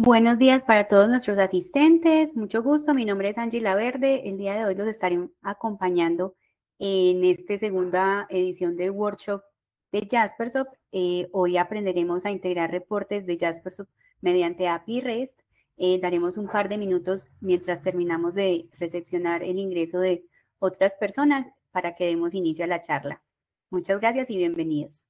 Buenos días para todos nuestros asistentes. Mucho gusto. Mi nombre es Angela Verde. El día de hoy los estaré acompañando en esta segunda edición del workshop de Jaspersoft. Eh, hoy aprenderemos a integrar reportes de Jaspersoft mediante API REST. Eh, daremos un par de minutos mientras terminamos de recepcionar el ingreso de otras personas para que demos inicio a la charla. Muchas gracias y bienvenidos.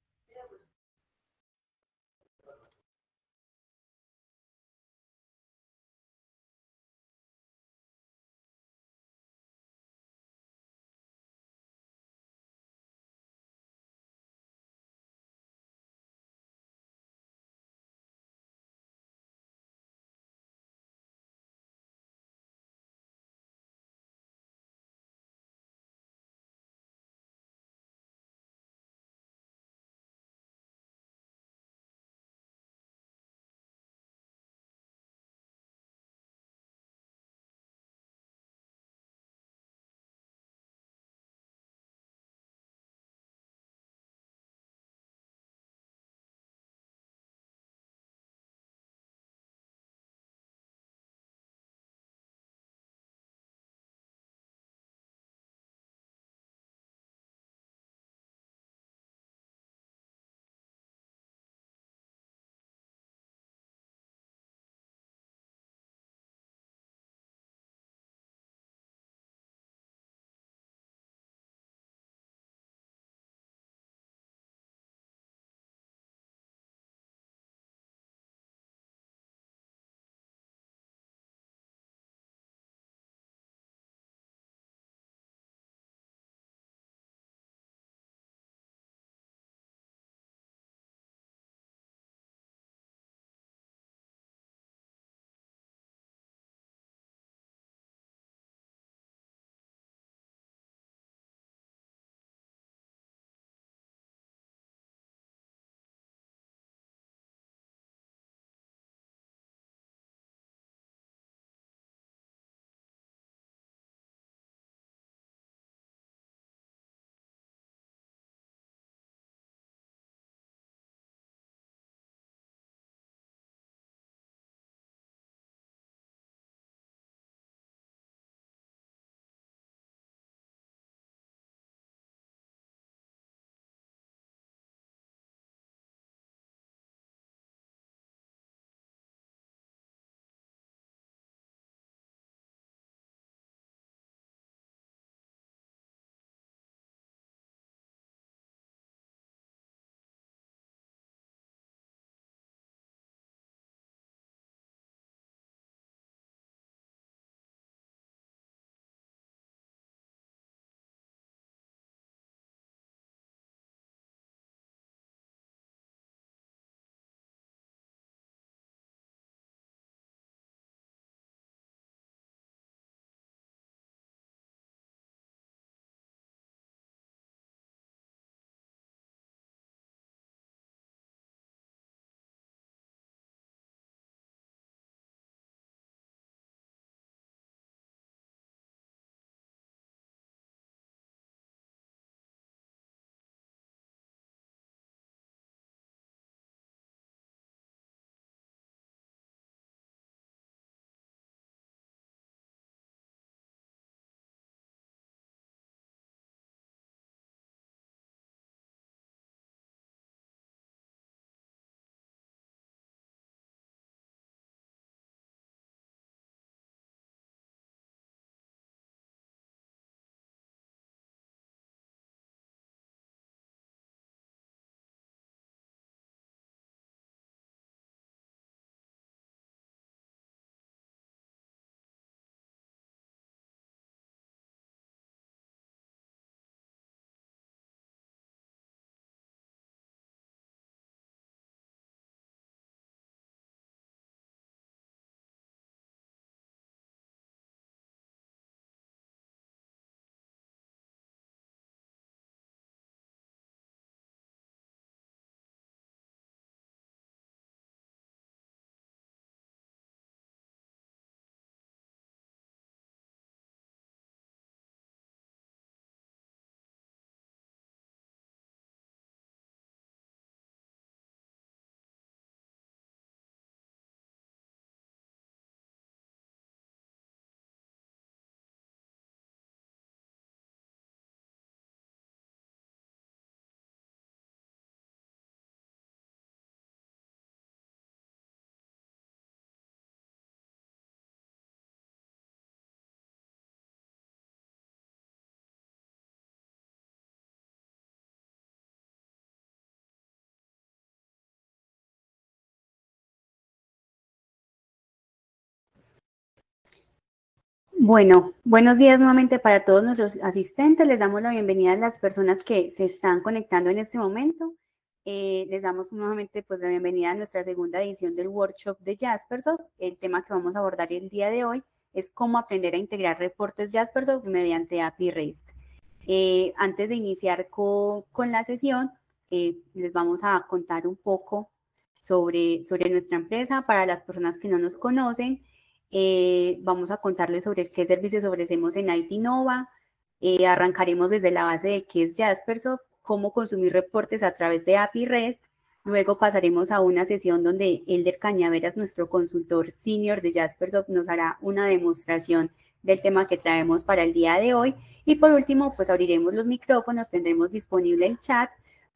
Bueno, buenos días nuevamente para todos nuestros asistentes. Les damos la bienvenida a las personas que se están conectando en este momento. Eh, les damos nuevamente pues la bienvenida a nuestra segunda edición del workshop de Jaspersoft. El tema que vamos a abordar el día de hoy es cómo aprender a integrar reportes Jaspersoft mediante API REST. Eh, antes de iniciar con, la sesión, eh, les vamos a contar un poco sobre, sobre nuestra empresa para las personas que no nos conocen. Eh, vamos a contarles sobre qué servicios ofrecemos en IT Nova. Eh, arrancaremos desde la base de qué es Jaspersoft, cómo consumir reportes a través de API REST. Luego pasaremos a una sesión donde Elder Cañaveras, nuestro consultor senior de Jaspersoft, nos hará una demostración del tema que traemos para el día de hoy. Y por último, pues abriremos los micrófonos, tendremos disponible el chat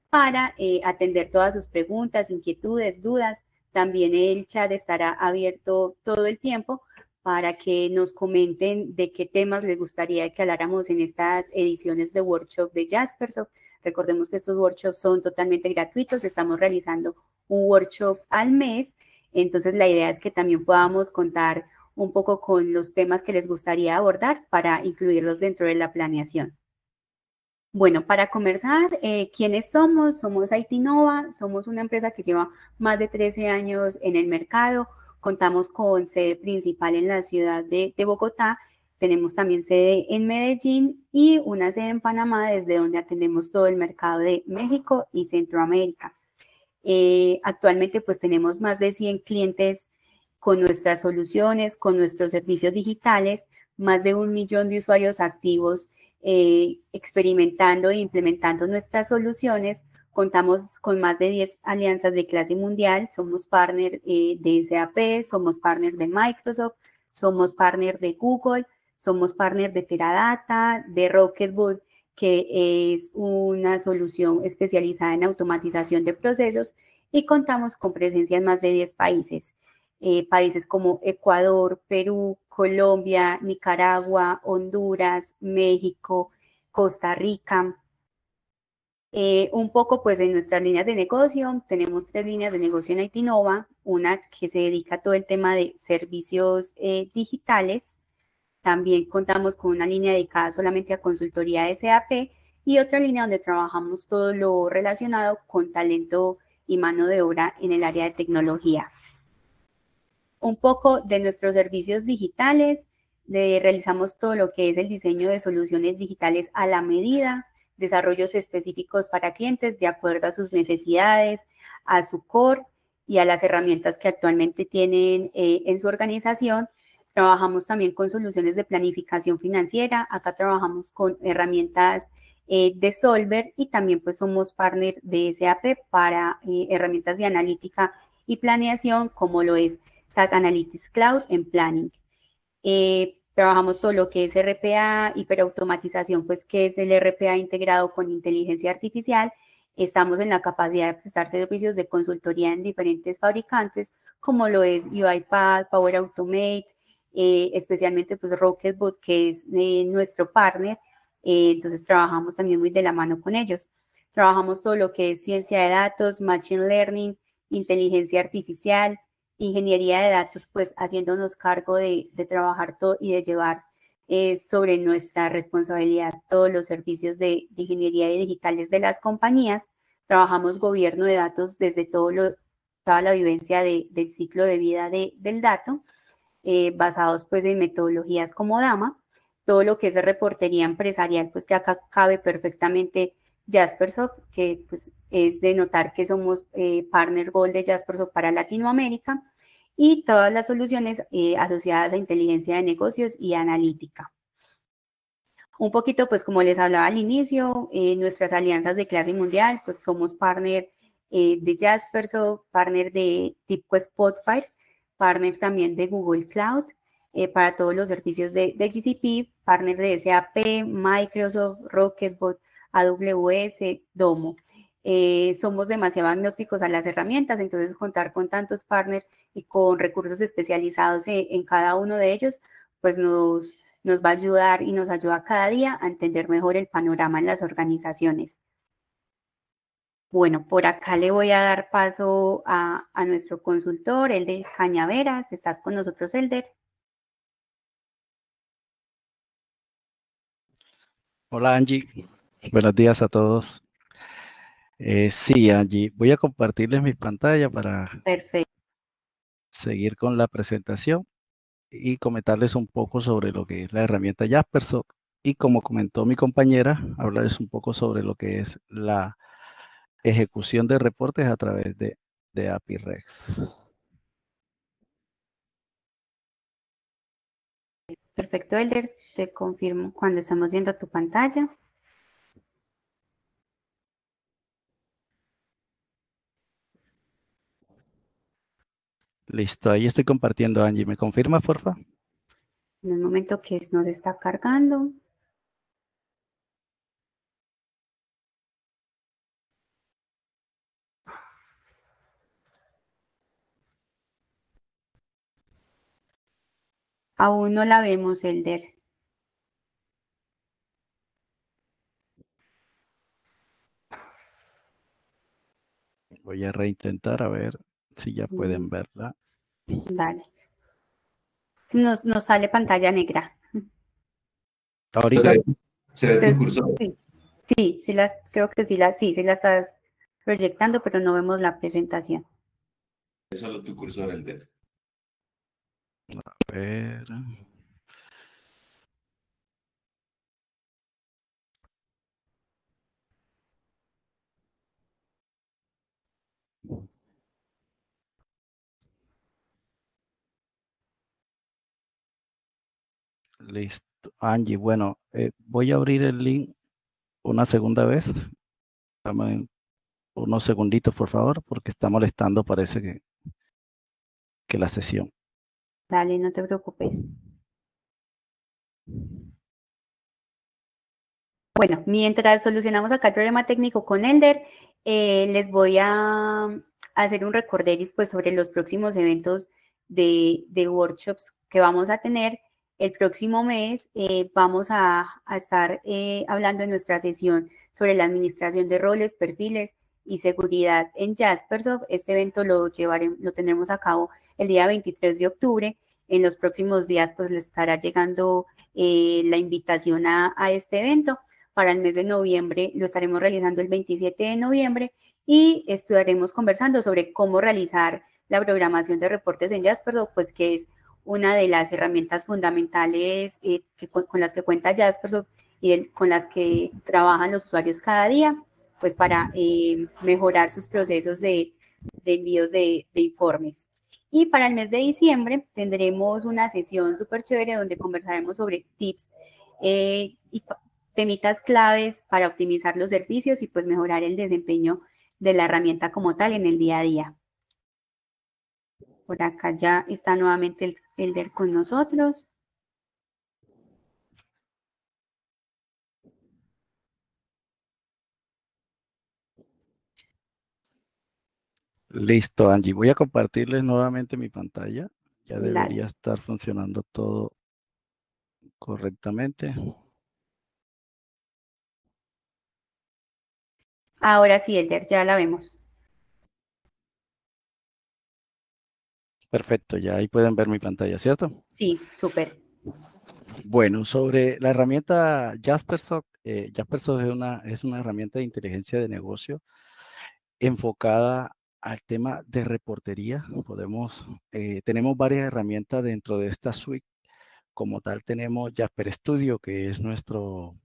para eh, atender todas sus preguntas, inquietudes, dudas. También el chat estará abierto todo el tiempo para que nos comenten de qué temas les gustaría que habláramos en estas ediciones de workshop de Jaspersoft. Recordemos que estos workshops son totalmente gratuitos, estamos realizando un workshop al mes, entonces la idea es que también podamos contar un poco con los temas que les gustaría abordar para incluirlos dentro de la planeación. Bueno, para comenzar, eh, ¿quiénes somos? Somos Nova, somos una empresa que lleva más de 13 años en el mercado, contamos con sede principal en la ciudad de, Bogotá, tenemos también sede en Medellín y una sede en Panamá, desde donde atendemos todo el mercado de México y Centroamérica. Eh, actualmente, pues tenemos más de 100 clientes con nuestras soluciones, con nuestros servicios digitales, más de un millón de usuarios activos eh, experimentando e implementando nuestras soluciones. Contamos con más de 10 alianzas de clase mundial, somos partner eh, de SAP, somos partner de Microsoft, somos partner de Google, somos partner de Teradata, de Rocketbook, que es una solución especializada en automatización de procesos y contamos con presencia en más de 10 países. Eh, países como Ecuador, Perú, Colombia, Nicaragua, Honduras, México, Costa Rica. Eh, un poco pues en nuestras líneas de negocio, tenemos tres líneas de negocio en Itinova, una que se dedica a todo el tema de servicios eh, digitales, también contamos con una línea dedicada solamente a consultoría de SAP y otra línea donde trabajamos todo lo relacionado con talento y mano de obra en el área de tecnología un poco de nuestros servicios digitales, realizamos todo lo que es el diseño de soluciones digitales a la medida, desarrollos específicos para clientes de acuerdo a sus necesidades, a su core y a las herramientas que actualmente tienen eh, en su organización. Trabajamos también con soluciones de planificación financiera. Acá trabajamos con herramientas eh, de Solver y también pues somos partner de SAP para eh, herramientas de analítica y planeación como lo es SAC Analytics Cloud en Planning. Eh, trabajamos todo lo que es RPA, hiperautomatización, pues que es el RPA integrado con inteligencia artificial. Estamos en la capacidad de prestar servicios de consultoría en diferentes fabricantes, como lo es UiPath, Power Automate, eh, especialmente pues Rocketbot, que es eh, nuestro partner. entonces trabajamos también muy de la mano con ellos. Trabajamos todo lo que es ciencia de datos, machine learning, inteligencia artificial, ingeniería de datos, pues haciéndonos cargo de, trabajar todo y de llevar eh, sobre nuestra responsabilidad todos los servicios de, ingeniería digitales de las compañías. Trabajamos gobierno de datos desde todo lo, toda la vivencia del ciclo de vida del dato, eh, basados pues en metodologías como DAMA. Todo lo que es reportería empresarial, pues que acá cabe perfectamente Jaspersoft, que pues, es de notar que somos eh, partner gold de Jaspersoft para Latinoamérica y todas las soluciones eh, asociadas a inteligencia de negocios y analítica. Un poquito, pues como les hablaba al inicio, eh, nuestras alianzas de clase mundial, pues somos partner de Jaspersoft, partner de tipo Spotfire, partner también de Google Cloud, para todos los servicios de, de GCP, partner de SAP, Microsoft, Rocketbot, AWS, Domo. Eh, somos demasiado agnósticos a las herramientas, entonces contar con tantos partners y con recursos especializados en, cada uno de ellos, pues nos, nos va a ayudar y nos ayuda cada día a entender mejor el panorama en las organizaciones. Bueno, por acá le voy a dar paso a, a nuestro consultor, Elder Cañaveras. ¿Estás con nosotros, Elder? Hola Angie, buenos días a todos. Eh, sí, Angie, voy a compartirles mi pantalla para seguir con la presentación y comentarles un poco sobre lo que es la herramienta Jaspersoft y como comentó mi compañera, hablarles un poco sobre lo que es la ejecución de reportes a través de, de API REX. Perfecto, Elder. Te confirmo cuando estamos viendo tu pantalla. Listo, ahí estoy compartiendo, Angie. ¿Me confirma, porfa? En el momento que nos está cargando. Aún no la vemos, Elder. Voy a reintentar a ver si ya pueden verla. Dale. Nos, nos sale pantalla negra. Ahorita. ¿Se ve tu cursor? Sí, sí, las, creo que sí la, sí, sí la estás proyectando, pero no vemos la presentación. Es solo tu cursor, el dedo. A ver. Listo. Angie, bueno, eh, voy a abrir el link una segunda vez. Dame unos segunditos, por favor, porque está molestando, parece que, que la sesión. Dale, no te preocupes. Bueno, mientras solucionamos acá el problema técnico con Elder, eh, les voy a hacer un recorderis pues, sobre los próximos eventos de, workshops que vamos a tener. El próximo mes eh, vamos a, estar eh, hablando en nuestra sesión sobre la administración de roles, perfiles y seguridad en Jaspersoft. Este evento lo, llevaremos, lo tendremos a cabo el día 23 de octubre. En los próximos días pues les estará llegando eh, la invitación a, este evento. Para el mes de noviembre lo estaremos realizando el 27 de noviembre y estaremos conversando sobre cómo realizar la programación de reportes en Jaspersoft, pues que es una de las herramientas fundamentales eh, con, las que cuenta Jaspersoft y con las que trabajan los usuarios cada día, pues para eh, mejorar sus procesos de, envíos de informes. Y para el mes de diciembre tendremos una sesión súper chévere donde conversaremos sobre tips eh, y temitas claves para optimizar los servicios y pues mejorar el desempeño de la herramienta como tal en el día a día. Por acá ya está nuevamente el Elder con nosotros. Listo, Angie. Voy a compartirles nuevamente mi pantalla. Ya debería estar funcionando todo correctamente. Ahora sí, Elder, ya la vemos. Perfecto, ya ahí pueden ver mi pantalla, ¿cierto? Sí, súper. Bueno, sobre la herramienta Jaspersoft, eh, Jaspersoft es una, es una herramienta de inteligencia de negocio enfocada al tema de reportería, podemos, eh, tenemos varias herramientas dentro de esta suite. Como tal, tenemos Jasper Studio, que es nuestro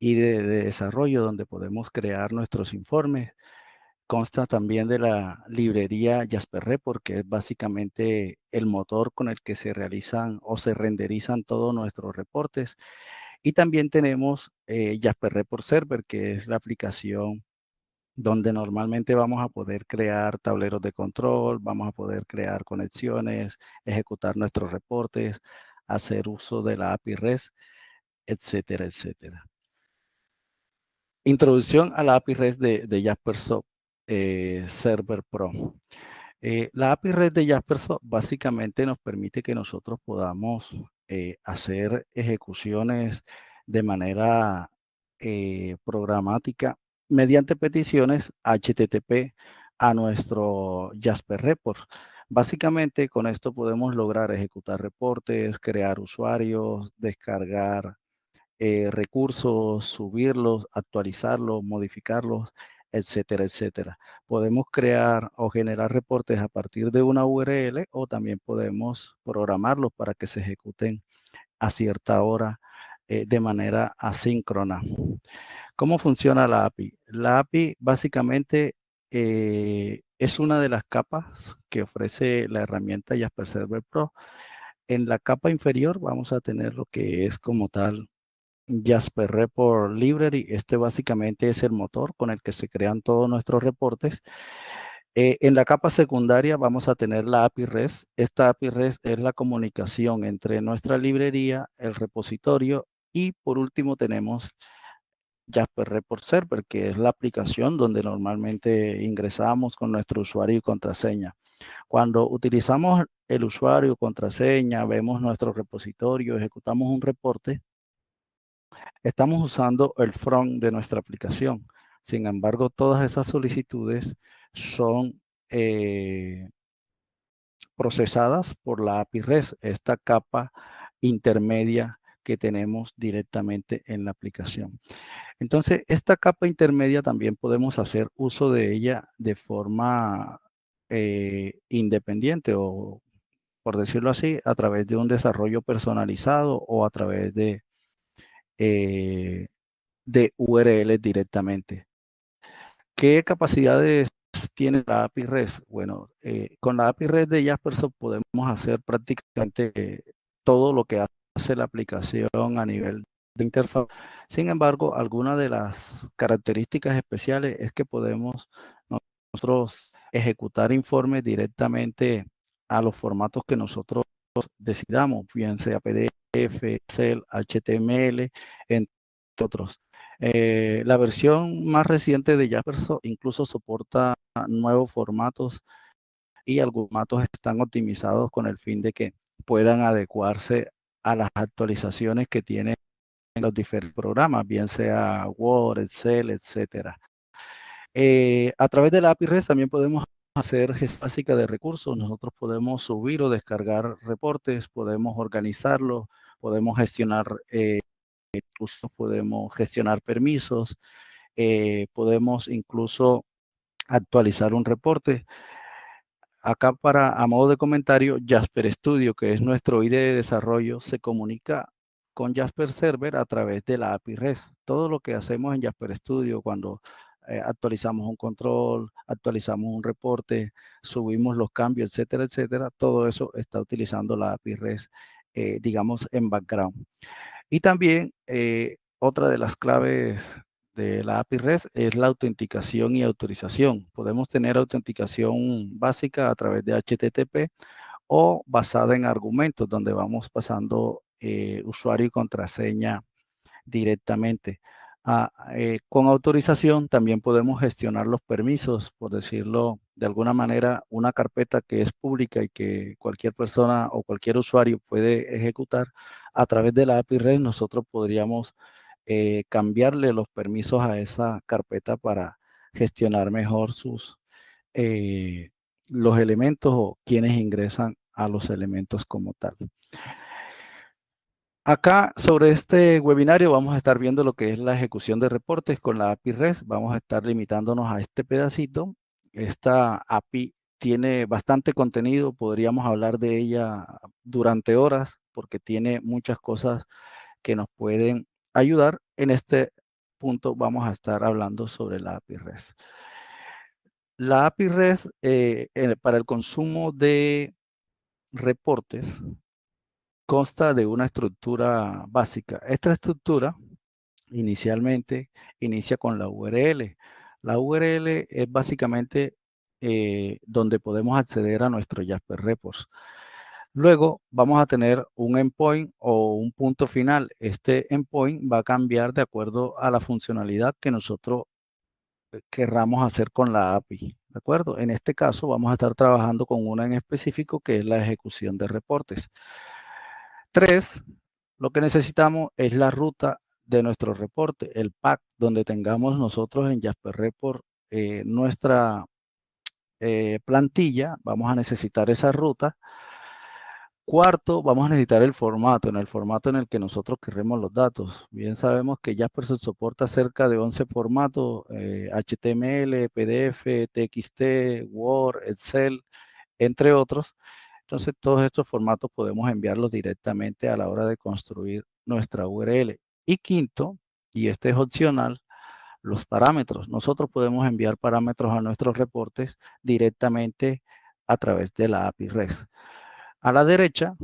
IDE de desarrollo, donde podemos crear nuestros informes. Consta también de la librería Jasper Report, que es básicamente el motor con el que se realizan o se renderizan todos nuestros reportes. Y también tenemos eh, Jasper Report Server, que es la aplicación donde normalmente vamos a poder crear tableros de control, vamos a poder crear conexiones, ejecutar nuestros reportes, hacer uso de la API REST, etcétera, etcétera. Introducción a la API REST de, de Jaspersoft eh, Server Pro. Eh, la API REST de Jaspersoft básicamente nos permite que nosotros podamos eh, hacer ejecuciones de manera programática mediante peticiones HTTP a nuestro Jasper Report. Básicamente con esto podemos lograr ejecutar reportes, crear usuarios, descargar recursos, subirlos, actualizarlos, modificarlos, etcétera, etcétera. Podemos crear o generar reportes a partir de una URL o también podemos programarlos para que se ejecuten a cierta hora eh, de manera asíncrona. ¿Cómo funciona la API? La API básicamente eh, es una de las capas que ofrece la herramienta Jasper Server Pro. En la capa inferior vamos a tener lo que es como tal Jasper Report Library. Este básicamente es el motor con el que se crean todos nuestros reportes. Eh, en la capa secundaria vamos a tener la API REST. Esta API REST es la comunicación entre nuestra librería, el repositorio y por último tenemos Jasper Report Server, que es la aplicación donde normalmente ingresamos con nuestro usuario y contraseña. Cuando utilizamos el usuario, contraseña, vemos nuestro repositorio, ejecutamos un reporte, estamos usando el front de nuestra aplicación. Sin embargo, todas esas solicitudes son eh, procesadas por la API REST, esta capa intermedia que tenemos directamente en la aplicación. Entonces, esta capa intermedia también podemos hacer uso de ella de forma eh, independiente o, por decirlo así, a través de un desarrollo personalizado o a través de, eh, de URL directamente. ¿Qué capacidades tiene la API REST? Bueno, eh, con la API REST de Jaspersoft podemos hacer prácticamente todo lo que hace la aplicación a nivel de interfaz. Sin embargo, algunas de las características especiales es que podemos nosotros ejecutar informes directamente a los formatos que nosotros decidamos, bien sea PDF, Excel, HTML, entre otros. Eh, la versión más reciente de Jaspersoft incluso soporta nuevos formatos y algunos formatos están optimizados con el fin de que puedan adecuarse a las actualizaciones que tienen los diferentes programas, bien sea Word, Excel, etcétera. Eh, a través de la API REST también podemos hacer gestión básica de recursos. Nosotros podemos subir o descargar reportes, podemos organizarlos, podemos gestionar eh, podemos gestionar permisos, eh, podemos incluso actualizar un reporte. Acá para, a modo de comentario, Jasper Studio, que es nuestro IDE de desarrollo, se comunica con Jasper Server a través de la API REST. Todo lo que hacemos en Jasper Studio cuando eh, actualizamos un control, actualizamos un reporte, subimos los cambios, etcétera, etcétera, todo eso está utilizando la API REST, eh, digamos, en background. Y también eh, otra de las claves de la API REST es la autenticación y autorización. Podemos tener autenticación básica a través de HTTP o basada en argumentos, donde vamos pasando eh, usuario y contraseña directamente. Ah, con autorización también podemos gestionar los permisos, por decirlo de alguna manera, una carpeta que es pública y que cualquier persona o cualquier usuario puede ejecutar a través de la API REST, nosotros podríamos eh, cambiarle los permisos a esa carpeta para gestionar mejor sus eh, los elementos o quienes ingresan a los elementos como tal. Acá sobre este webinario vamos a estar viendo lo que es la ejecución de reportes con la API REST. Vamos a estar limitándonos a este pedacito. Esta API tiene bastante contenido, podríamos hablar de ella durante horas porque tiene muchas cosas que nos pueden ayudar. En este punto vamos a estar hablando sobre la API REST. La API REST eh, para el consumo de reportes consta de una estructura básica. Esta estructura inicialmente inicia con la URL. La URL es básicamente eh, donde podemos acceder a nuestro Jasper Reports. Luego vamos a tener un endpoint o un punto final. Este endpoint va a cambiar de acuerdo a la funcionalidad que nosotros eh, querramos hacer con la API. ¿De acuerdo? En este caso vamos a estar trabajando con una en específico que es la ejecución de reportes. Tres, lo que necesitamos es la ruta de nuestro reporte, el pack, donde tengamos nosotros en Jasper Report eh, nuestra eh, plantilla. Vamos a necesitar esa ruta Cuarto, vamos a necesitar el formato, en el formato en el que nosotros queremos los datos. Bien sabemos que Jasper soporta cerca de 11 formatos, HTML, PDF, TXT, Word, Excel, entre otros. Entonces, todos estos formatos podemos enviarlos directamente a la hora de construir nuestra URL. Y quinto, y este es opcional, los parámetros. Nosotros podemos enviar parámetros a nuestros reportes directamente a través de la API REST. A la derecha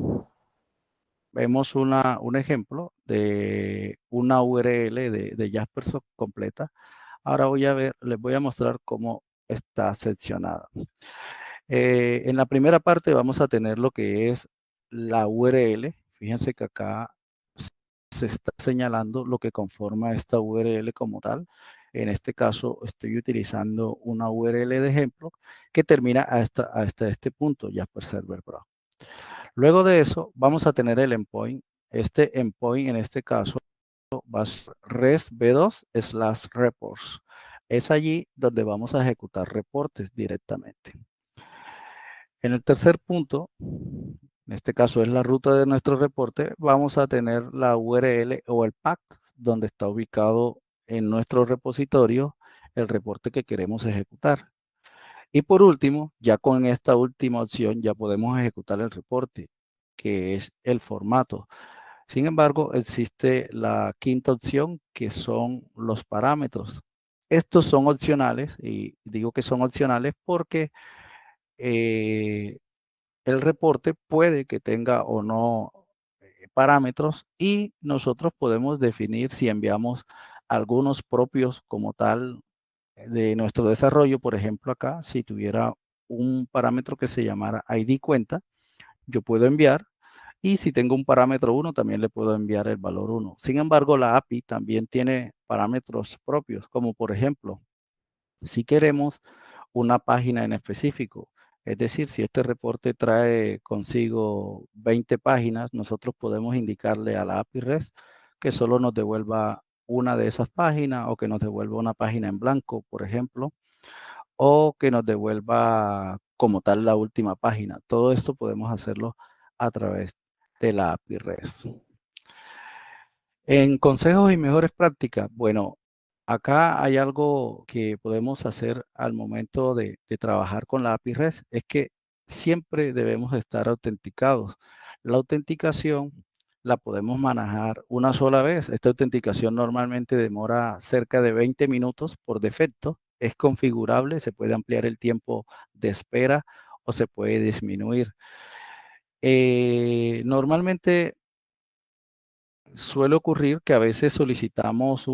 vemos una, un ejemplo de una URL de, de Jaspersoft completa. Ahora voy a ver, les voy a mostrar cómo está seccionada. Eh, en la primera parte vamos a tener lo que es la URL. Fíjense que acá se está señalando lo que conforma esta URL como tal. En este caso estoy utilizando una URL de ejemplo que termina hasta, hasta este punto, Jasper Server Pro. Luego de eso vamos a tener el endpoint. Este endpoint en este caso va a ser res b2 slash reports. Es allí donde vamos a ejecutar reportes directamente. En el tercer punto, en este caso es la ruta de nuestro reporte, vamos a tener la URL o el pack donde está ubicado en nuestro repositorio el reporte que queremos ejecutar. Y por último, ya con esta última opción ya podemos ejecutar el reporte, que es el formato. Sin embargo, existe la quinta opción, que son los parámetros. Estos son opcionales, y digo que son opcionales porque eh, el reporte puede que tenga o no eh, parámetros y nosotros podemos definir si enviamos algunos propios como tal eh, de nuestro desarrollo. Por ejemplo, acá, si tuviera un parámetro que se llamara ID cuenta, yo puedo enviar y si tengo un parámetro 1, también le puedo enviar el valor 1. Sin embargo, la API también tiene parámetros propios, como por ejemplo, si queremos una página en específico, es decir, si este reporte trae consigo 20 páginas, nosotros podemos indicarle a la API REST que solo nos devuelva una de esas páginas o que nos devuelva una página en blanco, por ejemplo, o que nos devuelva como tal la última página. Todo esto podemos hacerlo a través de la API REST. En consejos y mejores prácticas, bueno, Acá hay algo que podemos hacer al momento de, trabajar con la API REST, es que siempre debemos estar autenticados. La autenticación la podemos manejar una sola vez. Esta autenticación normalmente demora cerca de 20 minutos por defecto. Es configurable, se puede ampliar el tiempo de espera o se puede disminuir. Eh, normalmente suele ocurrir que a veces solicitamos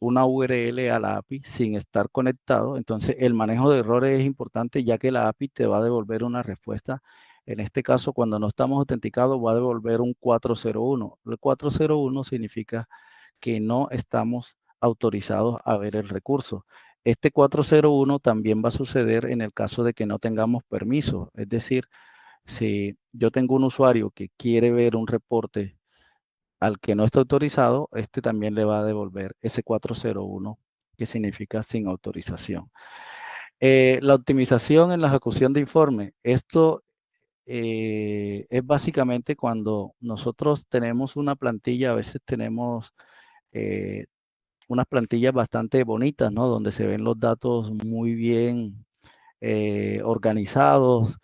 una URL a la API sin estar conectado. Entonces, el manejo de errores es importante ya que la API te va a devolver una respuesta. En este caso, cuando no estamos autenticados, va a devolver un 401. El 401 significa que no estamos autorizados a ver el recurso. Este 401 también va a suceder en el caso de que no tengamos permiso. Es decir, si yo tengo un usuario que quiere ver un reporte al que no está autorizado, este también le va a devolver ese 401, que significa sin autorización. Eh, la optimización en la ejecución de informe. Esto eh, es básicamente cuando nosotros tenemos una plantilla, a veces tenemos eh, unas plantillas bastante bonitas, ¿no? Donde se ven los datos muy bien organizados,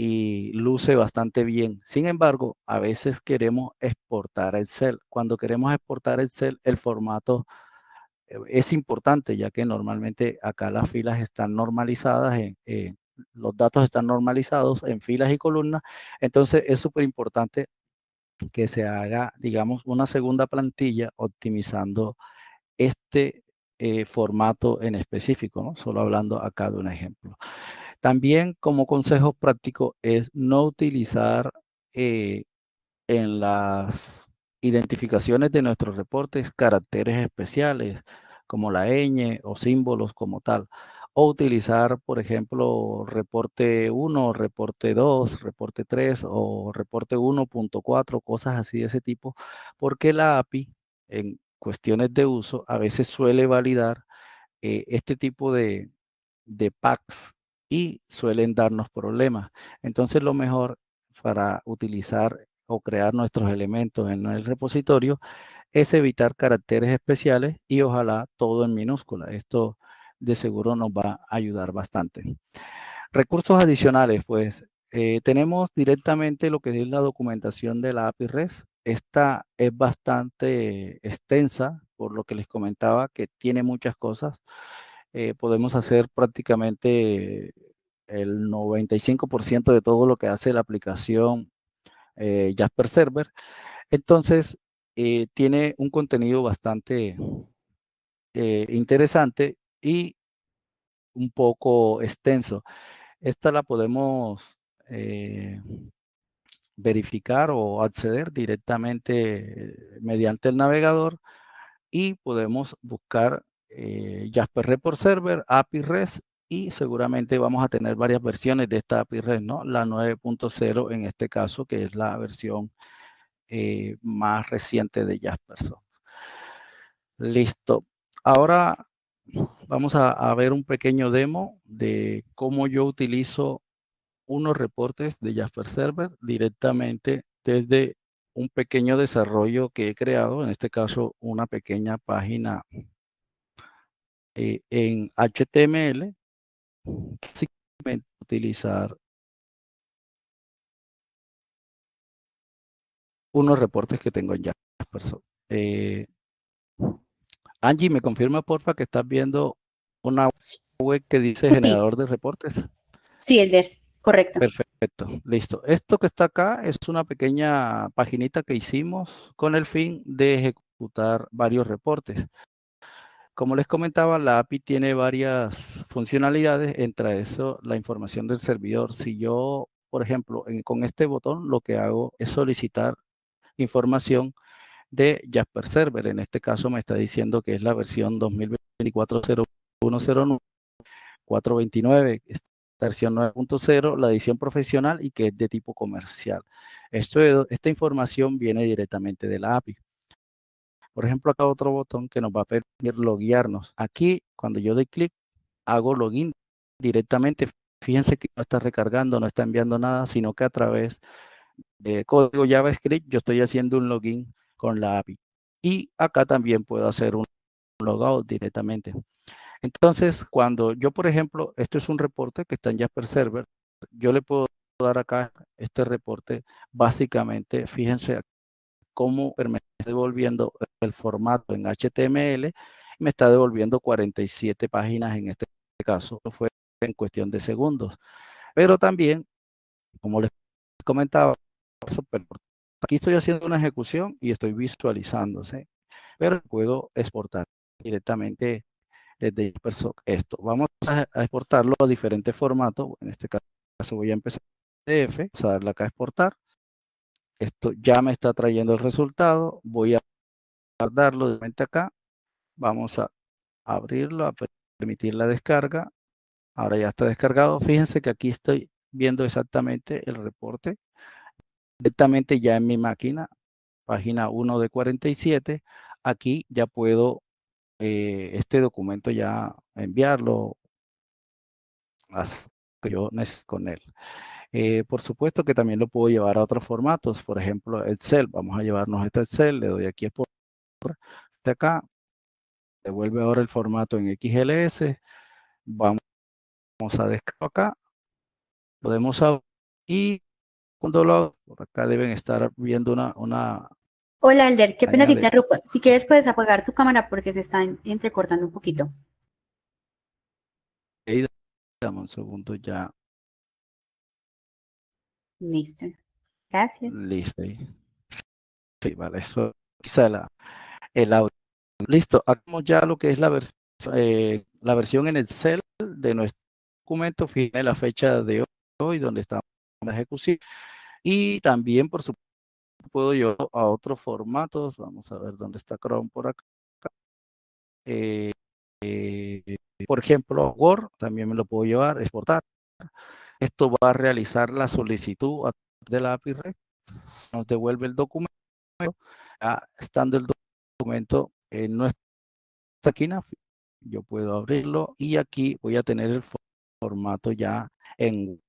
y luce bastante bien. Sin embargo, a veces queremos exportar Excel. Cuando queremos exportar Excel, el formato eh, es importante, ya que normalmente acá las filas están normalizadas, en, los datos están normalizados en filas y columnas. Entonces, es súper importante que se haga, digamos, una segunda plantilla optimizando este eh, formato en específico. Solo hablando acá de un ejemplo. También como consejo práctico es no utilizar eh, en las identificaciones de nuestros reportes caracteres especiales como la ñ o símbolos como tal. O utilizar, por ejemplo, reporte 1, reporte 2, reporte 3 o reporte 1.4, cosas así de ese tipo, porque la API en cuestiones de uso a veces suele validar eh, este tipo de, de packs y suelen darnos problemas. Entonces lo mejor para utilizar o crear nuestros elementos en el repositorio es evitar caracteres especiales y ojalá todo en minúscula. Esto de seguro nos va a ayudar bastante. Recursos adicionales, pues eh, tenemos directamente lo que es la documentación de la API REST. Esta es bastante extensa, por lo que les comentaba, que tiene muchas cosas. Eh, podemos hacer prácticamente el 95% de todo lo que hace la aplicación eh, Jasper Server. Entonces, tiene un contenido bastante interesante y un poco extenso. Esta la podemos eh, verificar o acceder directamente mediante el navegador y podemos buscar eh, Jasper Report Server, API REST y seguramente vamos a tener varias versiones de esta API REST, ¿no? La 9.0 en este caso, que es la versión eh, más reciente de Jaspersoft. Listo. Ahora vamos a, a, ver un pequeño demo de cómo yo utilizo unos reportes de Jasper Server directamente desde un pequeño desarrollo que he creado, en este caso una pequeña página eh, en HTML, simplemente utilizar unos reportes que tengo en Jasper. Eh, Angie, ¿me confirma porfa que estás viendo una web que dice generador de reportes? Sí, Elder. Correcto. Perfecto, listo. Esto que está acá es una pequeña paginita que hicimos con el fin de ejecutar varios reportes. Como les comentaba, la API tiene varias funcionalidades, entre eso la información del servidor. Si yo, por ejemplo, con este botón lo que hago es solicitar información de Jasper Server. En este caso me está diciendo que es la versión 2024-0109, 429, versión 9.0, la edición profesional y que es de tipo comercial. Esta información viene directamente de la API. Por ejemplo, acá otro botón que nos va a permitir loguearnos. Aquí, cuando yo doy clic, hago login directamente. Fíjense que no está recargando, no está enviando nada, sino que a través de código JavaScript yo estoy haciendo un login con la API. Y acá también puedo hacer un logout directamente. Entonces, cuando yo, por ejemplo, esto es un reporte que está en Jasper Server, yo le puedo dar acá este reporte, básicamente, fíjense cómo me está devolviendo el formato en HTML, me está devolviendo 47 páginas en este caso, fue en cuestión de segundos. Pero también, como les comentaba, aquí estoy haciendo una ejecución y estoy visualizándose, pero puedo exportar directamente desde esto. Vamos a, exportarlo a diferentes formatos. En este caso voy a empezar PDF, a darle acá a exportar. Esto ya me está trayendo el resultado. Voy a guardarlo de acá. Vamos a abrirlo, a permitir la descarga. Ahora ya está descargado. Fíjense que aquí estoy viendo exactamente el reporte. Directamente ya en mi máquina, página 1 de 47. Aquí ya puedo eh, este documento ya enviarlo que yo necesito con él. Eh, por supuesto que también lo puedo llevar a otros formatos, por ejemplo, Excel. Vamos a llevarnos este Excel, le doy aquí a de acá, devuelve ahora el formato en XLS. Vamos, a descargar acá. Podemos abrir y cuando lo por acá deben estar viendo una, una Hola, Alder, qué pena que te interrumpa. Si quieres puedes apagar tu cámara porque se está entrecortando un poquito. Dame un segundo ya. Listo. Gracias. Listo. Sí, vale, eso quizá el audio. Listo, hagamos ya lo que es la, versión, eh, la versión en Excel de nuestro documento, fíjense la fecha de hoy, donde estamos en la ejecución. Y también, por supuesto, puedo yo a otros formatos. Vamos a ver dónde está Chrome por acá. Eh, eh, por ejemplo, Word también me lo puedo llevar, exportar. Esto va a realizar la solicitud de la API REST. Nos devuelve el documento. estando el documento en nuestra esquina, yo puedo abrirlo y aquí voy a tener el formato ya en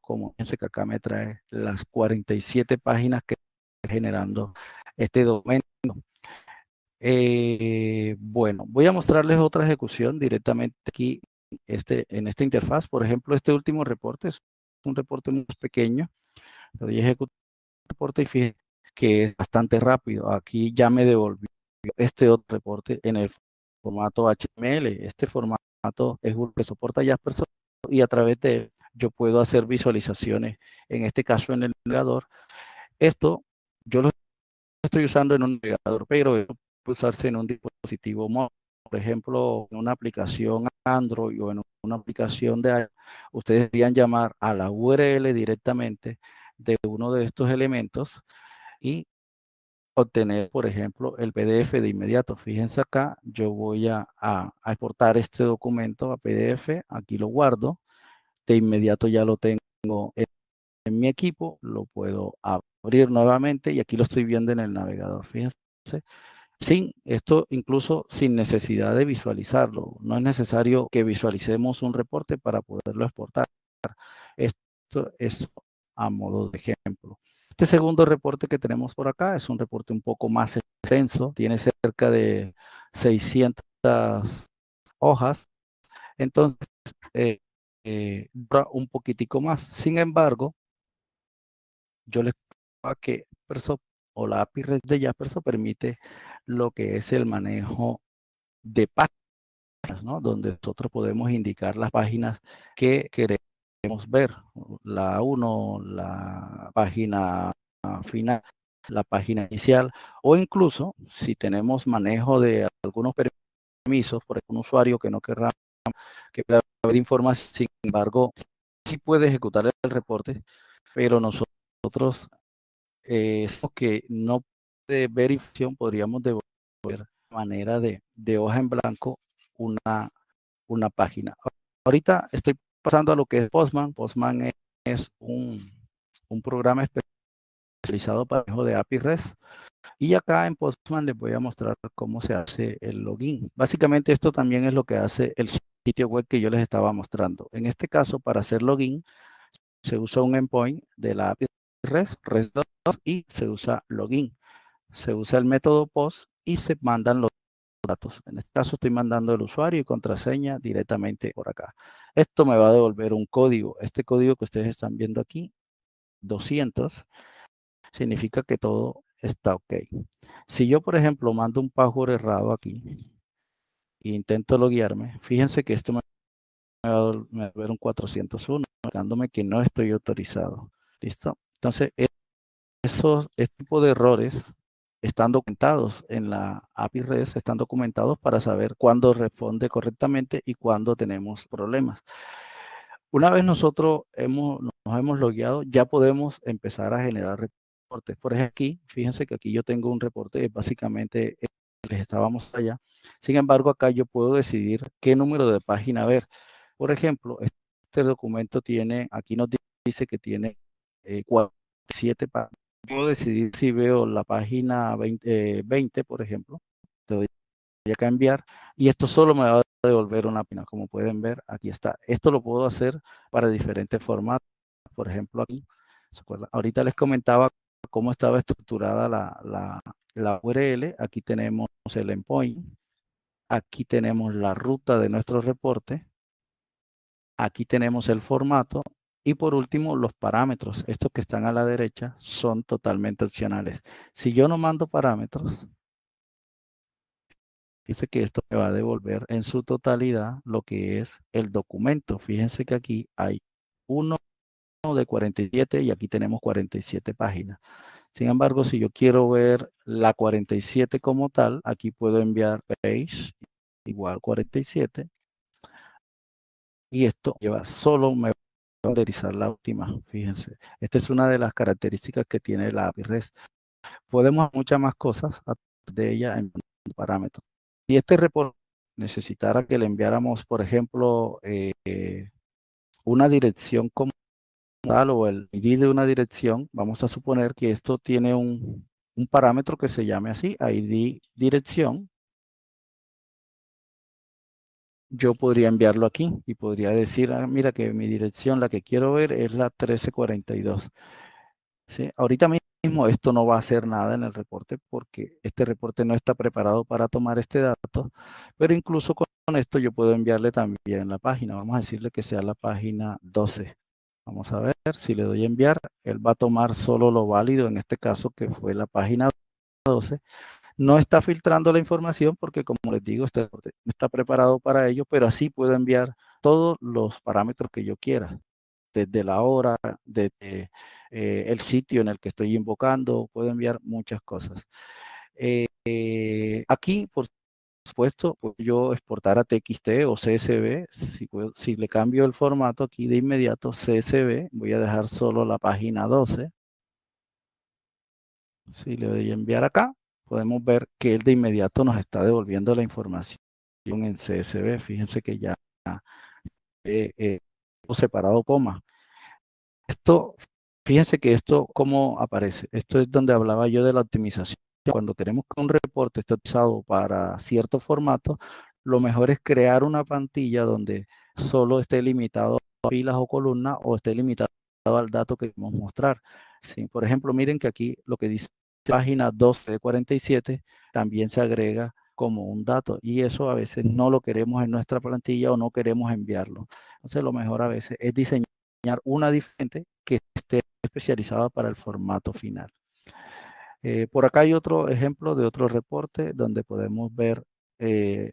como fíjense que acá me trae las 47 páginas que estoy generando este documento. Eh, bueno, voy a mostrarles otra ejecución directamente aquí este, en esta interfaz. Por ejemplo, este último reporte es un reporte muy pequeño. Lo a ejecutar el reporte y fíjense que es bastante rápido. Aquí ya me devolvió este otro reporte en el formato HTML. Este formato es un que soporta Jasper y a través de él yo puedo hacer visualizaciones, en este caso en el navegador. Esto yo lo estoy usando en un navegador, pero puede usarse en un dispositivo móvil. Por ejemplo, en una aplicación Android o en una aplicación de ustedes deberían llamar a la URL directamente de uno de estos elementos y obtener, por ejemplo, el PDF de inmediato. Fíjense acá, yo voy a, exportar este documento a PDF, aquí lo guardo, de inmediato ya lo tengo en, en, mi equipo, lo puedo abrir nuevamente y aquí lo estoy viendo en el navegador. Fíjense, sin esto incluso sin necesidad de visualizarlo. No es necesario que visualicemos un reporte para poderlo exportar. Esto es a modo de ejemplo. Este segundo reporte que tenemos por acá es un reporte un poco más extenso, tiene cerca de 600 hojas, entonces eh, eh, un poquitico más. Sin embargo, yo les a que Perso o la API Red de Jasperso permite lo que es el manejo de páginas, ¿no? Donde nosotros podemos indicar las páginas que queremos ver, la 1, la página final, la página inicial, o incluso si tenemos manejo de algunos permisos por un usuario que no querrá que pueda haber información, sin embargo, sí puede ejecutar el reporte, pero nosotros eh, que no puede ver información, podríamos devolver de manera de, de hoja en blanco una, una página. Ahorita estoy pasando a lo que es Postman. Postman es, un, programa especializado para manejo de API REST. Y acá en Postman les voy a mostrar cómo se hace el login. Básicamente esto también es lo que hace el sitio web que yo les estaba mostrando. En este caso, para hacer login, se usa un endpoint de la API REST, REST2, y se usa login. Se usa el método POST y se mandan los datos. En este caso estoy mandando el usuario y contraseña directamente por acá. Esto me va a devolver un código. Este código que ustedes están viendo aquí, 200, significa que todo está ok. Si yo, por ejemplo, mando un password errado aquí e intento loguearme, fíjense que esto me va a devolver un 401, marcándome que no estoy autorizado. ¿Listo? Entonces, esos, este tipo de errores están documentados en la API REST, están documentados para saber cuándo responde correctamente y cuándo tenemos problemas. Una vez nosotros hemos, nos hemos logueado, ya podemos empezar a generar reportes. Por ejemplo, aquí, fíjense que aquí yo tengo un reporte, básicamente les estábamos allá. Sin embargo, acá yo puedo decidir qué número de página ver. Por ejemplo, este documento tiene, aquí nos dice que tiene eh, 47 páginas puedo decidir si veo la página 20, 20 eh, por ejemplo, te voy a cambiar y esto solo me va a devolver una página. Como pueden ver, aquí está. Esto lo puedo hacer para diferentes formatos. Por ejemplo, aquí. Ahorita les comentaba cómo estaba estructurada la, la, la URL. Aquí tenemos el endpoint. Aquí tenemos la ruta de nuestro reporte. Aquí tenemos el formato y por último, los parámetros. Estos que están a la derecha son totalmente opcionales. Si yo no mando parámetros, dice que esto me va a devolver en su totalidad lo que es el documento. Fíjense que aquí hay uno de 47 y aquí tenemos 47 páginas. Sin embargo, si yo quiero ver la 47 como tal, aquí puedo enviar page igual 47. Y esto lleva solo me renderizar la última, fíjense. Esta es una de las características que tiene la API REST. Podemos hacer muchas más cosas de ella en parámetros. Si este reporte necesitara que le enviáramos, por ejemplo, eh, una dirección como tal o el ID de una dirección, vamos a suponer que esto tiene un, un parámetro que se llame así, ID dirección. Yo podría enviarlo aquí y podría decir, ah, mira que mi dirección, la que quiero ver es la 1342. ¿Sí? Ahorita mismo esto no va a hacer nada en el reporte porque este reporte no está preparado para tomar este dato, pero incluso con esto yo puedo enviarle también la página. Vamos a decirle que sea la página 12. Vamos a ver, si le doy enviar, él va a tomar solo lo válido, en este caso que fue la página 12. No está filtrando la información porque, como les digo, este está preparado para ello, pero así puedo enviar todos los parámetros que yo quiera, desde la hora, desde eh, el sitio en el que estoy invocando, puedo enviar muchas cosas. Eh, aquí, por supuesto, puedo yo exportar a TXT o CSV. Si, si le cambio el formato aquí de inmediato, CSV, voy a dejar solo la página 12. Si le doy enviar acá, podemos ver que él de inmediato nos está devolviendo la información en CSV. Fíjense que ya he eh, separado coma. Esto, fíjense que esto, ¿cómo aparece? Esto es donde hablaba yo de la optimización. Cuando queremos que un reporte esté usado para cierto formato, lo mejor es crear una plantilla donde solo esté limitado a filas o columnas o esté limitado al dato que queremos mostrar. Sí, por ejemplo, miren que aquí lo que dice página 12 de 47 también se agrega como un dato y eso a veces no lo queremos en nuestra plantilla o no queremos enviarlo. Entonces lo mejor a veces es diseñar una diferente que esté especializada para el formato final. Eh, por acá hay otro ejemplo de otro reporte donde podemos ver, eh,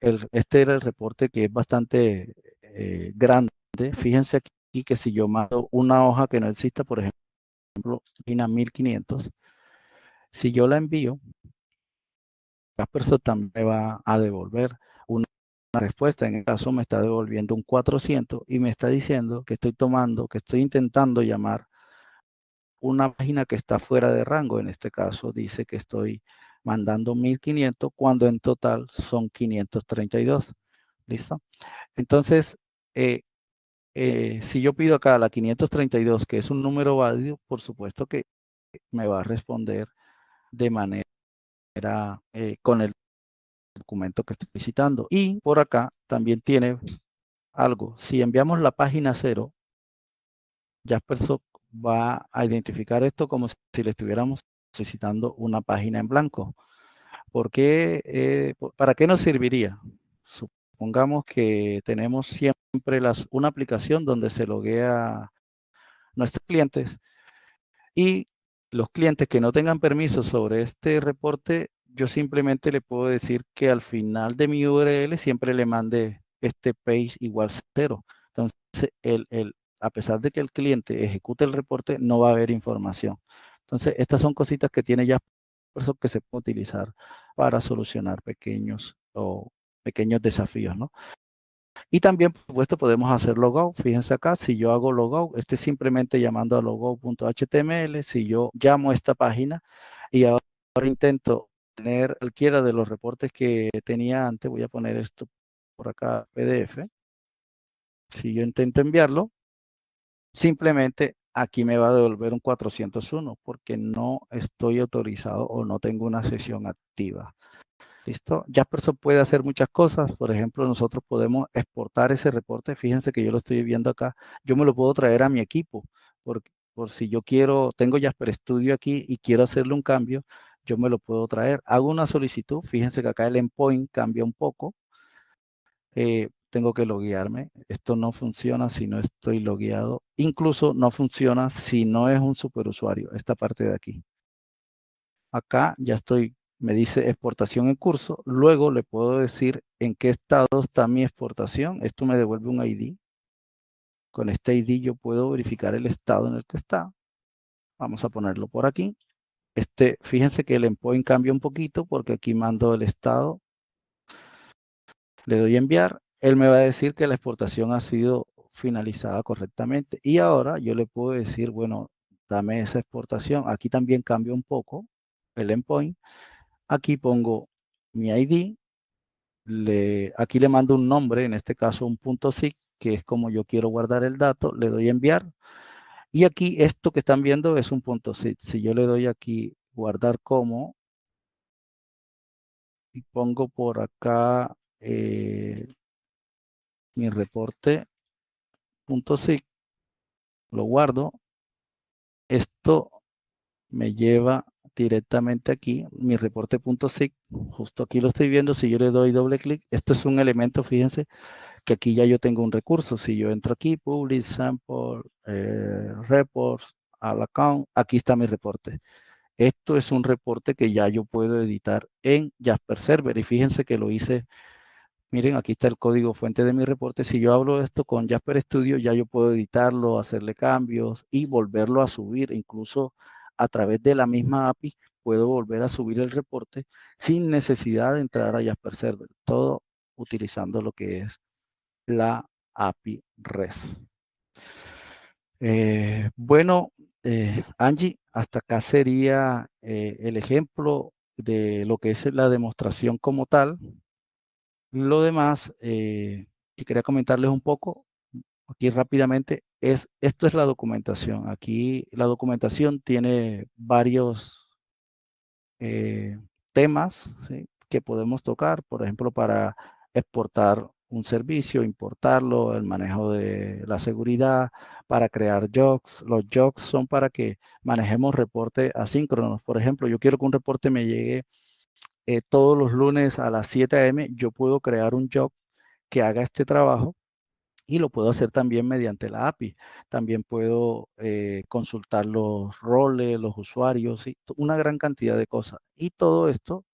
el, este era el reporte que es bastante eh, grande. Fíjense aquí que si yo mando una hoja que no exista, por ejemplo, ejemplo, página 1500, si yo la envío, persona también me va a devolver una respuesta. En el caso me está devolviendo un 400 y me está diciendo que estoy tomando, que estoy intentando llamar una página que está fuera de rango. En este caso dice que estoy mandando 1500 cuando en total son 532. ¿Listo? Entonces, eh, eh, si yo pido acá la 532, que es un número válido, por supuesto que me va a responder de manera eh, con el documento que estoy visitando. Y por acá también tiene algo. Si enviamos la página 0, Jaspersoft va a identificar esto como si le estuviéramos solicitando una página en blanco. ¿Por qué, eh, ¿Para qué nos serviría? Supongamos que tenemos siempre una aplicación donde se loguea nuestros clientes y los clientes que no tengan permiso sobre este reporte, yo simplemente le puedo decir que al final de mi URL siempre le mande este page igual cero. Entonces, el, el, a pesar de que el cliente ejecute el reporte, no va a haber información. Entonces, estas son cositas que tiene ya que se puede utilizar para solucionar pequeños o pequeños desafíos, ¿no? Y también, por supuesto, podemos hacer logout. Fíjense acá, si yo hago logout, este simplemente llamando a logout.html. Si yo llamo a esta página y ahora intento tener cualquiera de los reportes que tenía antes, voy a poner esto por acá, PDF. Si yo intento enviarlo, simplemente aquí me va a devolver un 401 porque no estoy autorizado o no tengo una sesión activa. ¿Listo? Jasperson puede hacer muchas cosas. Por ejemplo, nosotros podemos exportar ese reporte. Fíjense que yo lo estoy viendo acá. Yo me lo puedo traer a mi equipo. Por, si yo quiero, tengo Jasper Studio aquí y quiero hacerle un cambio, yo me lo puedo traer. Hago una solicitud. Fíjense que acá el endpoint cambia un poco. Eh, tengo que loguearme. Esto no funciona si no estoy logueado. Incluso no funciona si no es un superusuario, esta parte de aquí. Acá ya estoy me dice exportación en curso, luego le puedo decir en qué estado está mi exportación, esto me devuelve un ID, con este ID yo puedo verificar el estado en el que está, vamos a ponerlo por aquí, este, fíjense que el endpoint cambia un poquito porque aquí mando el estado, le doy enviar, él me va a decir que la exportación ha sido finalizada correctamente. Y ahora yo le puedo decir, bueno, dame esa exportación, aquí también cambia un poco el endpoint, Aquí pongo mi ID, aquí le mando un nombre, en este caso un punto .zip, que es como yo quiero guardar el dato, le doy enviar. Y aquí esto que están viendo es un punto .zip. Si yo le doy aquí guardar como, y pongo por acá eh, mi reporte .zip, lo guardo. Esto me lleva directamente aquí, mi reporte.zip, justo aquí lo estoy viendo, si yo le doy doble clic, esto es un elemento, fíjense, que aquí ya yo tengo un recurso, si yo entro aquí, publish, sample, eh, reports, al account, aquí está mi reporte. Esto es un reporte que ya yo puedo editar en Jasper Server y fíjense que lo hice, miren, aquí está el código fuente de mi reporte. Si yo hablo esto con Jasper Studio, ya yo puedo editarlo, hacerle cambios y volverlo a subir, incluso a través de la misma API puedo volver a subir el reporte sin necesidad de entrar a Jasper Server, todo utilizando lo que es la API REST. Eh, bueno, eh, Angie, hasta acá sería eh, el ejemplo de lo que es la demostración como tal. Lo demás que quería comentarles un poco aquí rápidamente es, esto es la documentación. Aquí la documentación tiene varios temas que podemos tocar, por ejemplo, para exportar un servicio, importarlo, el manejo de la seguridad, para crear jobs. Los jobs son para que manejemos reportes asíncronos. Por ejemplo, yo quiero que un reporte me llegue eh, todos los lunes a las 7 a.m. Yo puedo crear un job que haga este trabajo y lo puedo hacer también mediante la API. También puedo eh, consultar los roles, los usuarios, y una gran cantidad de cosas. Y todo esto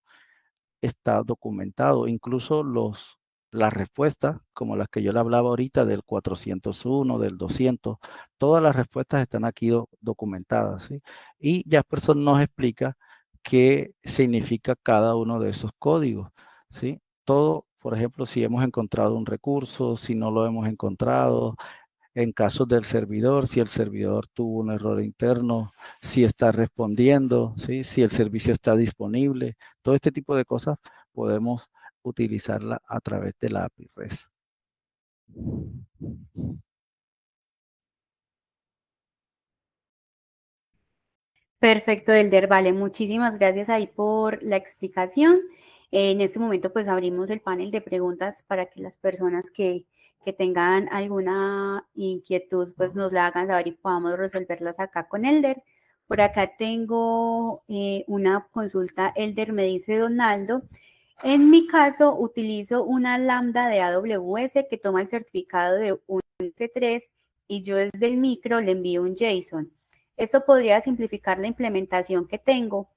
está documentado. Incluso los las respuestas, como las que yo le hablaba ahorita del 401, del 200, todas las respuestas están aquí documentadas. Y Jasperson nos explica qué significa cada uno de esos códigos. ¿sí? Todo, por ejemplo, si hemos encontrado un recurso, si no lo hemos encontrado, en casos del servidor, si el servidor tuvo un error interno, si está respondiendo, si el servicio está disponible, todo este tipo de cosas podemos utilizarla a través de la API REST. Perfecto, Elder. Vale, muchísimas gracias ahí por la explicación. En este momento, pues abrimos el panel de preguntas para que las personas que, que tengan alguna inquietud, pues nos la hagan saber y podamos resolverlas acá con Elder. Por acá tengo eh, una consulta, Elder me dice Donaldo, en mi caso, utilizo una lambda de AWS que toma el certificado de un T3 y yo desde el micro le envío un JSON. ¿Eso podría simplificar la implementación que tengo?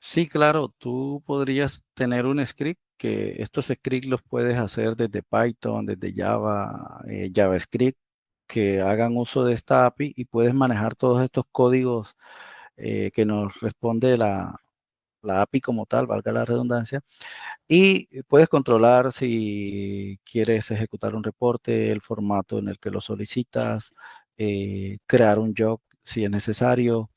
Sí, claro, tú podrías tener un script que estos scripts los puedes hacer desde Python, desde Java, eh, JavaScript, que hagan uso de esta API y puedes manejar todos estos códigos eh, que nos responde la, API como tal, valga la redundancia, y puedes controlar si quieres ejecutar un reporte, el formato en el que lo solicitas, eh, crear un job si es necesario,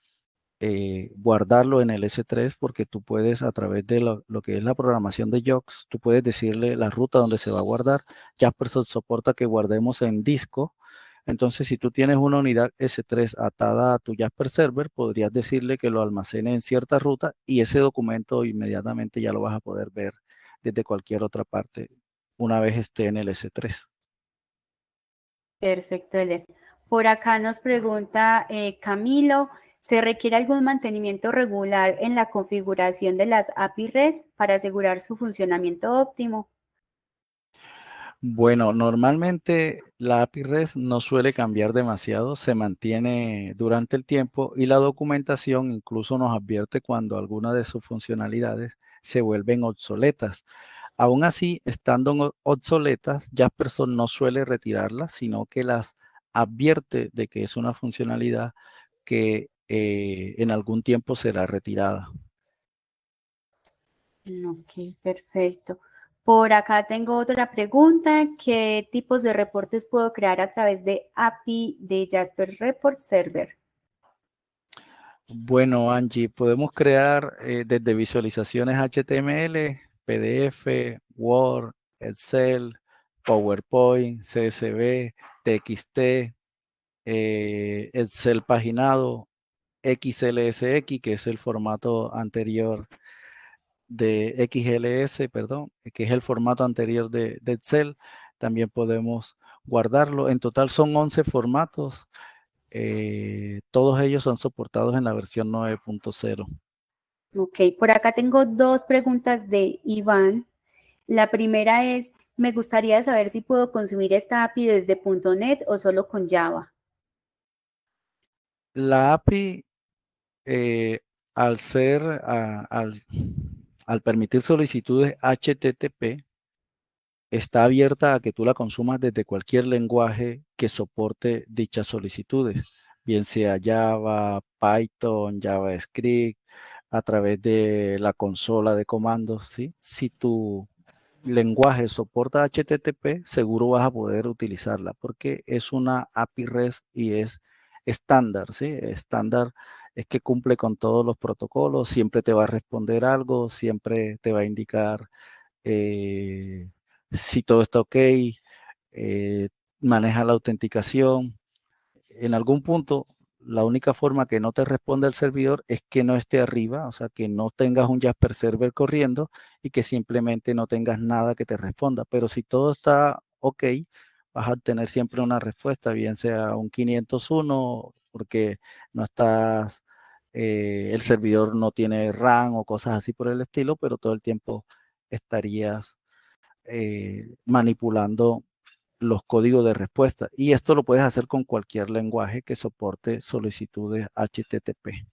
eh, guardarlo en el S3 porque tú puedes a través de lo, que es la programación de jobs, tú puedes decirle la ruta donde se va a guardar. Jasperson soporta que guardemos en disco entonces, si tú tienes una unidad S3 atada a tu Jasper Server, podrías decirle que lo almacene en cierta ruta y ese documento inmediatamente ya lo vas a poder ver desde cualquier otra parte una vez esté en el S3. Perfecto, Ele. Por acá nos pregunta eh, Camilo, ¿se requiere algún mantenimiento regular en la configuración de las API REST para asegurar su funcionamiento óptimo? Bueno, normalmente la API REST no suele cambiar demasiado, se mantiene durante el tiempo y la documentación incluso nos advierte cuando alguna de sus funcionalidades se vuelven obsoletas. Aún así, estando obsoletas, Jasperson no suele retirarlas, sino que las advierte de que es una funcionalidad que eh, en algún tiempo será retirada. Ok, perfecto. Por acá tengo otra pregunta. ¿Qué tipos de reportes puedo crear a través de API de Jasper Report Server? Bueno, Angie, podemos crear eh, desde visualizaciones HTML, PDF, Word, Excel, PowerPoint, CSV, TXT, eh, Excel paginado, XLSX, que es el formato anterior de XLS, perdón, que es el formato anterior de, Excel, también podemos guardarlo. En total son 11 formatos. Eh, todos ellos son soportados en la versión 9.0. Ok, por acá tengo dos preguntas de Iván. La primera es, me gustaría saber si puedo consumir esta API desde .NET o solo con Java. La API, eh, al ser, al, permitir solicitudes HTTP, está abierta a que tú la consumas desde cualquier lenguaje que soporte dichas solicitudes, bien sea Java, Python, JavaScript, a través de la consola de comandos, ¿sí? Si tu lenguaje soporta HTTP, seguro vas a poder utilizarla porque es una API REST y es estándar, ¿sí? Estándar es que cumple con todos los protocolos, siempre te va a responder algo, siempre te va a indicar eh, si todo está ok, eh, maneja la autenticación. En algún punto la única forma que no te responde el servidor es que no esté arriba, o sea, que no tengas un Jasper Server corriendo y que simplemente no tengas nada que te responda. Pero si todo está ok, vas a tener siempre una respuesta, bien sea un 501, porque no estás, eh, el servidor no tiene RAM o cosas así por el estilo, pero todo el tiempo estarías eh, manipulando los códigos de respuesta. Y esto lo puedes hacer con cualquier lenguaje que soporte solicitudes HTTP.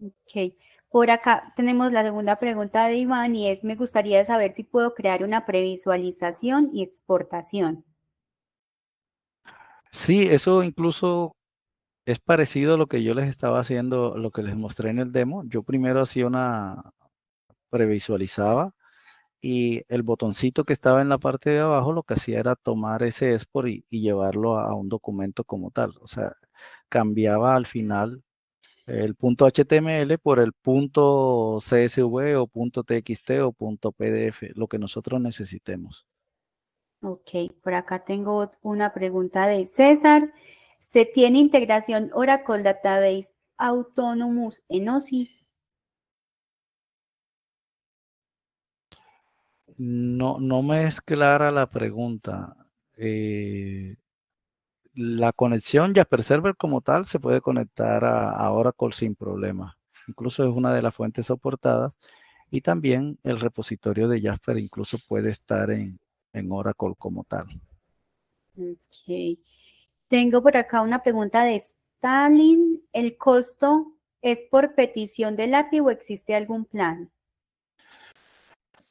Ok. Por acá tenemos la segunda pregunta de Iván y es, me gustaría saber si puedo crear una previsualización y exportación. Sí, eso incluso es parecido a lo que yo les estaba haciendo, lo que les mostré en el demo. Yo primero hacía una previsualizaba y el botoncito que estaba en la parte de abajo lo que hacía era tomar ese export y, llevarlo a, un documento como tal. O sea, cambiaba al final el punto HTML por el punto CSV o punto TXT o punto PDF, lo que nosotros necesitemos. Ok, por acá tengo una pregunta de César. ¿Se tiene integración Oracle Database Autonomous en OSI? No, no me es clara la pregunta. Eh, la conexión Jasper Server como tal se puede conectar a, Oracle sin problema. Incluso es una de las fuentes soportadas y también el repositorio de Jasper incluso puede estar en, en Oracle como tal. Ok. Tengo por acá una pregunta de Stalin. ¿El costo es por petición del API o existe algún plan?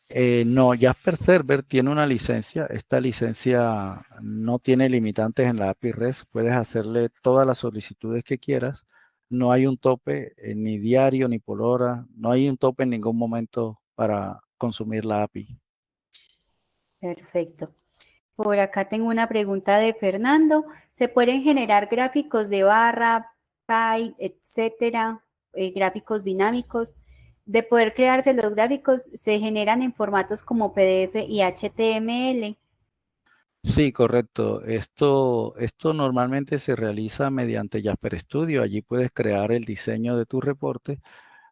Eh, no, Jasper Server tiene una licencia. Esta licencia no tiene limitantes en la API REST. Puedes hacerle todas las solicitudes que quieras. No hay un tope eh, ni diario ni por hora. No hay un tope en ningún momento para consumir la API. Perfecto. Por acá tengo una pregunta de Fernando. ¿Se pueden generar gráficos de barra, pie, etcétera, eh, gráficos dinámicos? de poder crearse los gráficos se generan en formatos como PDF y HTML. Sí, correcto. Esto, esto normalmente se realiza mediante Jasper Studio. Allí puedes crear el diseño de tu reporte.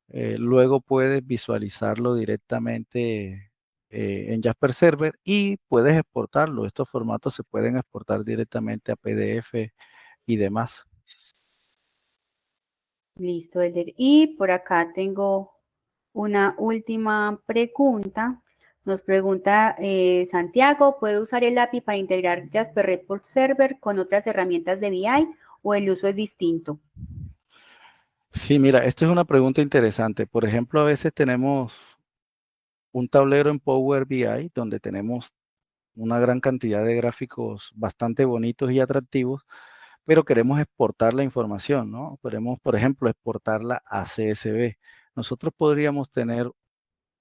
Eh, luego puedes visualizarlo directamente eh, en Jasper Server y puedes exportarlo. Estos formatos se pueden exportar directamente a PDF y demás. Listo, Elder. Y por acá tengo una última pregunta. Nos pregunta eh, Santiago, ¿puede usar el API para integrar Jasper Report Server con otras herramientas de BI o el uso es distinto? Sí, mira, esta es una pregunta interesante. Por ejemplo, a veces tenemos un tablero en Power BI donde tenemos una gran cantidad de gráficos bastante bonitos y atractivos, pero queremos exportar la información, ¿no? Queremos, por ejemplo, exportarla a CSV nosotros podríamos tener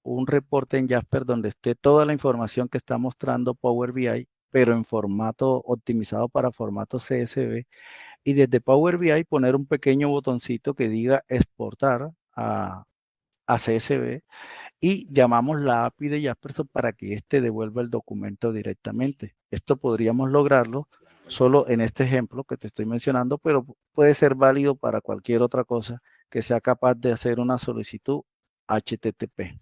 un reporte en Jasper donde esté toda la información que está mostrando Power BI, pero en formato optimizado para formato CSV. Y desde Power BI poner un pequeño botoncito que diga exportar a, a CSV y llamamos la API de Jasper para que éste devuelva el documento directamente. Esto podríamos lograrlo solo en este ejemplo que te estoy mencionando, pero puede ser válido para cualquier otra cosa que sea capaz de hacer una solicitud HTTP.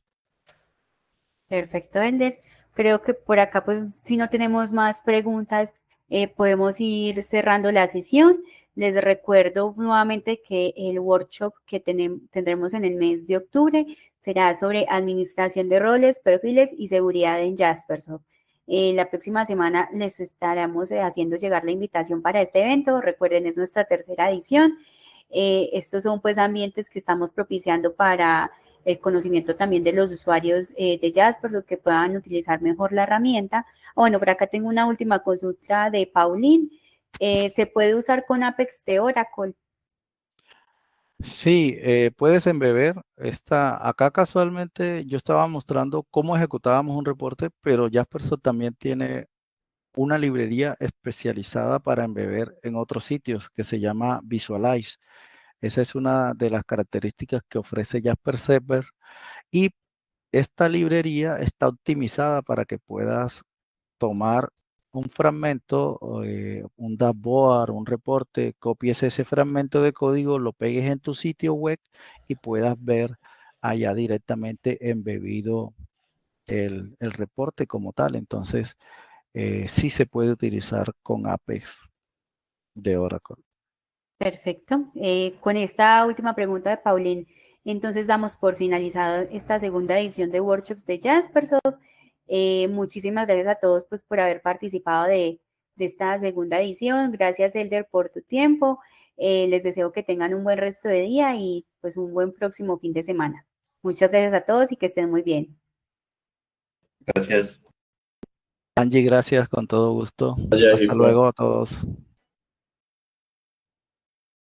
Perfecto, Elder. Creo que por acá, pues, si no tenemos más preguntas, eh, podemos ir cerrando la sesión. Les recuerdo nuevamente que el workshop que tendremos en el mes de octubre será sobre administración de roles, perfiles y seguridad en Jaspersoft. Eh, la próxima semana les estaremos eh, haciendo llegar la invitación para este evento. Recuerden, es nuestra tercera edición. Eh, estos son pues ambientes que estamos propiciando para el conocimiento también de los usuarios de Jaspersoft que puedan utilizar mejor la herramienta. Bueno, por acá tengo una última consulta de Pauline. ¿Se puede usar con Apex de Oracle? Sí, eh, puedes embeber. Esta, acá casualmente yo estaba mostrando cómo ejecutábamos un reporte, pero Jaspersoft también tiene una librería especializada para embeber en otros sitios que se llama Visualize. Esa es una de las características que ofrece Jasper Server y esta librería está optimizada para que puedas tomar un fragmento, eh, un dashboard, un reporte, copies ese fragmento de código, lo pegues en tu sitio web y puedas ver allá directamente embebido el, el reporte como tal. Entonces, eh, sí se puede utilizar con Apex de Oracle. Perfecto. Eh, con esta última pregunta de Paulín, entonces damos por finalizado esta segunda edición de Workshops de Jaspersoft. Eh, muchísimas gracias a todos pues, por haber participado de, esta segunda edición. Gracias, Elder, por tu tiempo. Eh, les deseo que tengan un buen resto de día y pues un buen próximo fin de semana. Muchas gracias a todos y que estén muy bien. Gracias. Angie, gracias, con todo gusto. Hasta luego a todos.